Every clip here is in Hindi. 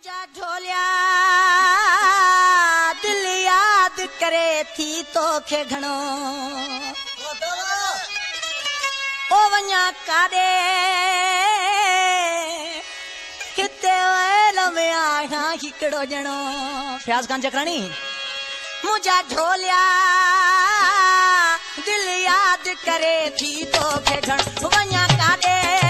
मुंहिंजा ढोलिया दिल यादि करे थी तोखे घणो ओ वञा काॾे किथे वयल में आहियाँ हिकिड़ो ॼणो फ्याज़ कान चकराणी मुंहिंजा ढोलिया दिल याद करे थी तोखे घणो वञा काॾे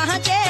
दाहूं पंहिंजे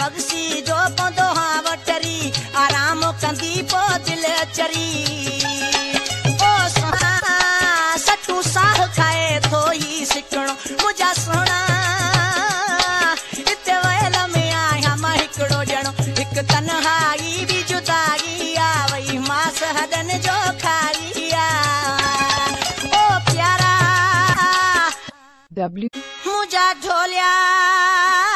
मगसी जो पवंदो हा वठरी आराम कंदी दिल अचरी ओ सुहिणा सटू साह खाए थो ई सिकणो मुंहिंजा सुहिणा हिते वयल में आहियाँ माँ हिकिड़ो ॼणो हिकु तन्हाई बि जुदाई आहे वई मास हॾनि जो खाई आहे ओ प्यारा W दिल यादि करे